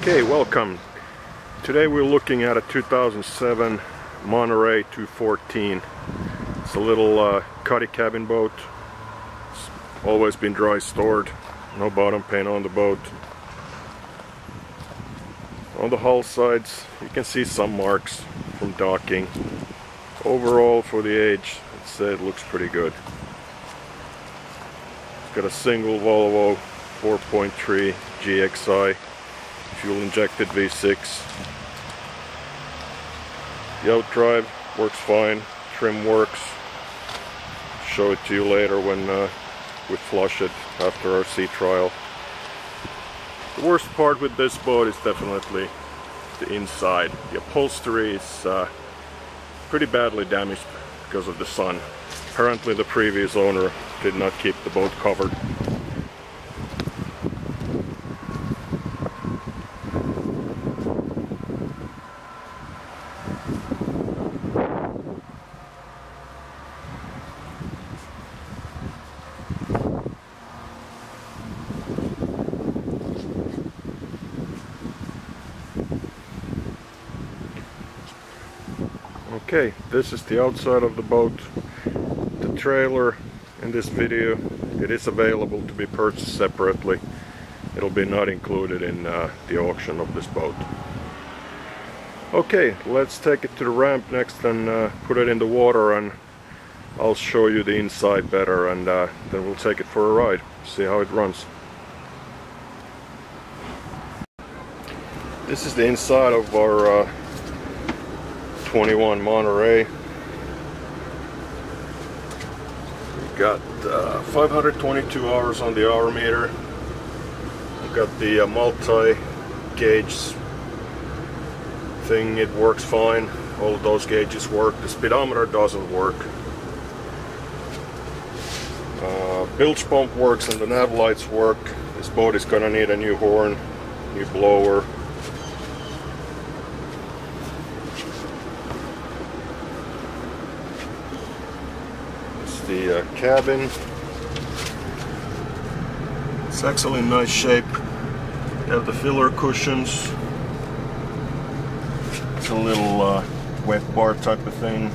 Okay, welcome. Today we're looking at a 2007 Monterey 214. It's a little uh, cuddy cabin boat. It's always been dry stored. No bottom paint on the boat. On the hull sides you can see some marks from docking. Overall for the age I'd say it looks pretty good. It's got a single Volvo 4.3 GXI fuel injected V6 the outdrive works fine trim works. Show it to you later when uh, we flush it after our sea trial. The worst part with this boat is definitely the inside. The upholstery is uh, pretty badly damaged because of the sun. Apparently the previous owner did not keep the boat covered Okay, this is the outside of the boat. The trailer in this video, it is available to be purchased separately. It'll be not included in uh, the auction of this boat. Okay, let's take it to the ramp next and uh, put it in the water and I'll show you the inside better and uh, then we'll take it for a ride, see how it runs. This is the inside of our uh, 21 Monterey. We've got uh, 522 hours on the hour meter. We've got the uh, multi-gauge thing, it works fine. All of those gauges work. The speedometer doesn't work. Uh, bilge pump works and the nav lights work. This boat is gonna need a new horn, new blower, cabin. It's actually in nice shape. You have the filler cushions. It's a little uh, wet bar type of thing.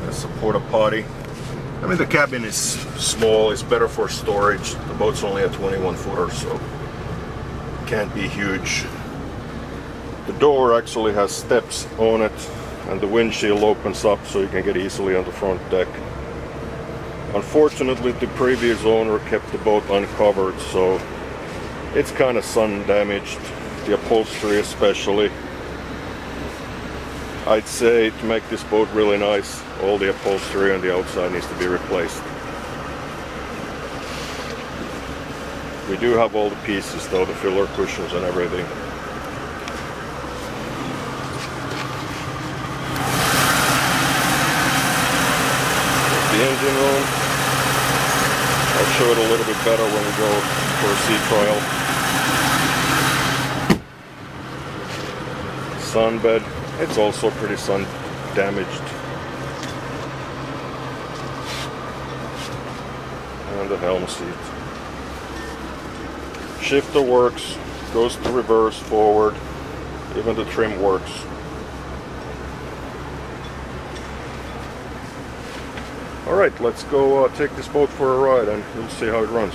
That's a potty. I mean the cabin is small, it's better for storage. The boat's only a 21 footer so can't be huge. The door actually has steps on it and the windshield opens up so you can get easily on the front deck. Unfortunately the previous owner kept the boat uncovered so it's kind of sun damaged, the upholstery especially. I'd say to make this boat really nice, all the upholstery on the outside needs to be replaced. We do have all the pieces though, the filler cushions and everything. The engine room. Show it a little bit better when we go for a sea trial. Sunbed, it's also pretty sun damaged. And the helm seat. Shifter works, goes to reverse, forward, even the trim works. Alright, let's go uh, take this boat for a ride and we'll see how it runs.